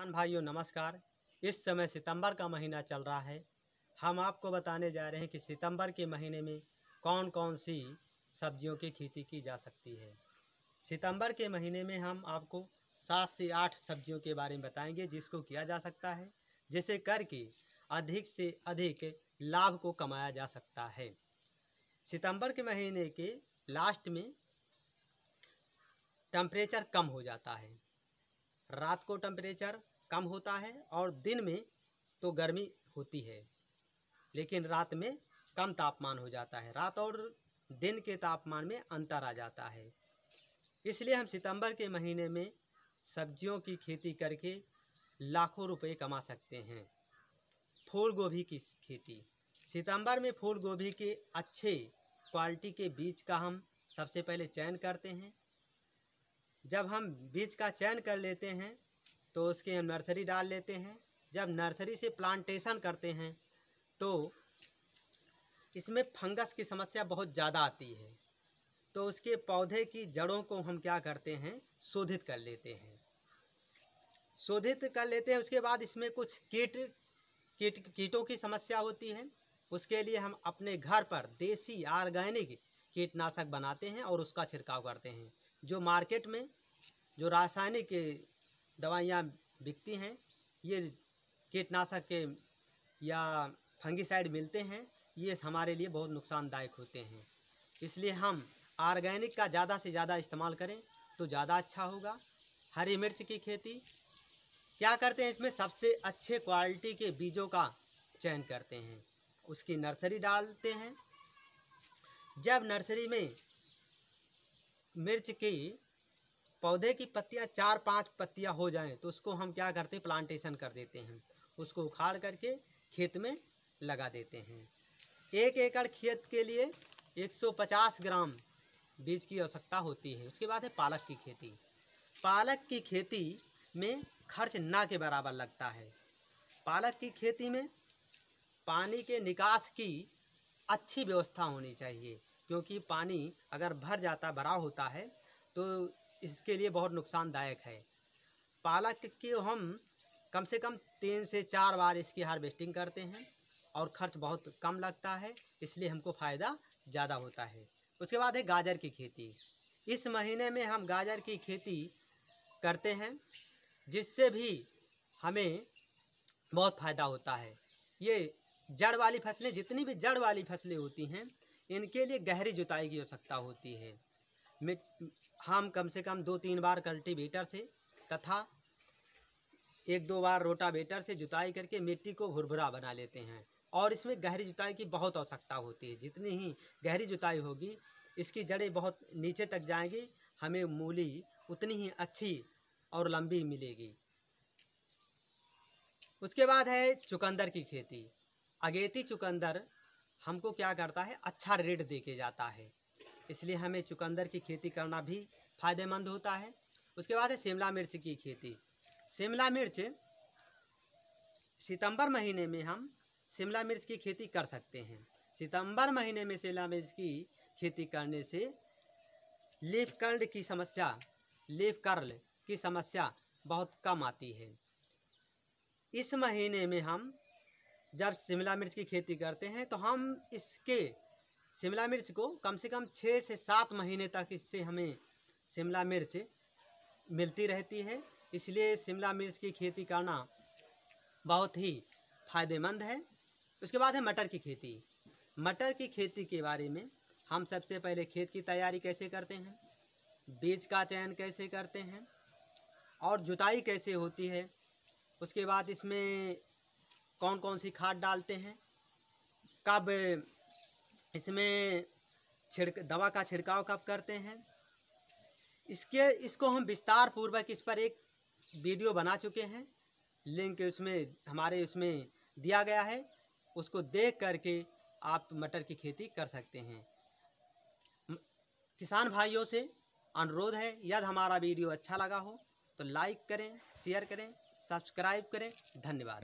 किसान भाइयों, नमस्कार। इस समय सितंबर का महीना चल रहा है। हम आपको बताने जा रहे हैं कि सितंबर के महीने में कौन कौन सी सब्जियों की खेती की जा सकती है। सितंबर के महीने में हम आपको सात से आठ सब्जियों के बारे में बताएँगे, जिसको किया जा सकता है, जिसे करके अधिक से अधिक लाभ को कमाया जा सकता है। सितंबर के महीने के लास्ट में टेम्परेचर कम हो जाता है। रात को टेम्परेचर कम होता है और दिन में तो गर्मी होती है। लेकिन रात में कम तापमान हो जाता है। रात और दिन के तापमान में अंतर आ जाता है। इसलिए हम सितंबर के महीने में सब्जियों की खेती करके लाखों रुपए कमा सकते हैं। फूल गोभी की खेती। सितंबर में फूल गोभी के अच्छे क्वालिटी के बीज का हम सबसे पहले चयन करते हैं। जब हम बीज का चयन कर लेते हैं तो उसके हम नर्सरी डाल लेते हैं। जब नर्सरी से प्लांटेशन करते हैं तो इसमें फंगस की समस्या बहुत ज़्यादा आती है। तो उसके पौधे की जड़ों को हम क्या करते हैं? शोधित कर लेते हैं। शोधित कर लेते हैं, उसके बाद इसमें कुछ कीट कीट, कीटों की समस्या होती है। उसके लिए हम अपने घर पर देसी ऑर्गेनिक कीटनाशक बनाते हैं और उसका छिड़काव करते हैं। जो मार्केट में जो रासायनिक दवाइयाँ बिकती हैं, ये कीटनाशक के या फंगीसाइड मिलते हैं, ये हमारे लिए बहुत नुकसानदायक होते हैं। इसलिए हम ऑर्गेनिक का ज़्यादा से ज़्यादा इस्तेमाल करें तो ज़्यादा अच्छा होगा। हरी मिर्च की खेती, क्या करते हैं इसमें सबसे अच्छे क्वालिटी के बीजों का चयन करते हैं। उसकी नर्सरी डालते हैं। जब नर्सरी में मिर्च की पौधे की पत्तियाँ चार पाँच पत्तियाँ हो जाएँ तो उसको हम क्या करते हैं? प्लांटेशन कर देते हैं। उसको उखाड़ करके खेत में लगा देते हैं। एक एकड़ खेत के लिए 150 ग्राम बीज की आवश्यकता होती है। उसके बाद है पालक की खेती। पालक की खेती में खर्च ना के बराबर लगता है। पालक की खेती में पानी के निकास की अच्छी व्यवस्था होनी चाहिए। क्योंकि पानी अगर भर जाता, भरा होता है तो इसके लिए बहुत नुकसानदायक है। पालक की हम कम से कम तीन से चार बार इसकी हार्वेस्टिंग करते हैं और खर्च बहुत कम लगता है, इसलिए हमको फ़ायदा ज़्यादा होता है। उसके बाद है गाजर की खेती। इस महीने में हम गाजर की खेती करते हैं, जिससे भी हमें बहुत फ़ायदा होता है। ये जड़ वाली फ़सलें, जितनी भी जड़ वाली फ़सलें होती हैं इनके लिए गहरी जुताई की आवश्यकता होती है। हम कम से कम दो तीन बार कल्टीवेटर से तथा एक दो बार रोटावेटर से जुताई करके मिट्टी को भुरभुरा बना लेते हैं और इसमें गहरी जुताई की बहुत आवश्यकता होती है। जितनी ही गहरी जुताई होगी, इसकी जड़ें बहुत नीचे तक जाएँगी, हमें मूली उतनी ही अच्छी और लंबी मिलेगी। उसके बाद है चुकंदर की खेती। अगेती चुकंदर हमको क्या करता है? अच्छा रेट दे के जाता है। इसलिए हमें चुकंदर की खेती करना भी फ़ायदेमंद होता है। उसके बाद है शिमला मिर्च की खेती। शिमला मिर्च सितंबर महीने में हम शिमला मिर्च की खेती कर सकते हैं। सितंबर महीने में शिमला मिर्च की खेती करने से लीफ कर्ल की समस्या, लीफ कर्ल की समस्या बहुत कम आती है। इस महीने में हम जब शिमला मिर्च की खेती करते हैं तो हम इसके शिमला मिर्च को कम से कम छः से सात महीने तक इससे हमें शिमला मिर्च मिलती रहती है। इसलिए शिमला मिर्च की खेती करना बहुत ही फ़ायदेमंद है। उसके बाद है मटर की खेती। मटर की खेती के बारे में हम सबसे पहले खेत की तैयारी कैसे करते हैं? बीज का चयन कैसे करते हैं? और जुताई कैसे होती है? उसके बाद इसमें कौन कौन सी खाद डालते हैं? कब इसमें छिड़क, दवा का छिड़काव कब करते हैं? इसके, इसको हम विस्तार पूर्वक इस पर एक वीडियो बना चुके हैं। लिंक उसमें, हमारे उसमें दिया गया है। उसको देख करके आप मटर की खेती कर सकते हैं। किसान भाइयों से अनुरोध है, यदि हमारा वीडियो अच्छा लगा हो तो लाइक करें, शेयर करें, सब्सक्राइब करें। धन्यवाद।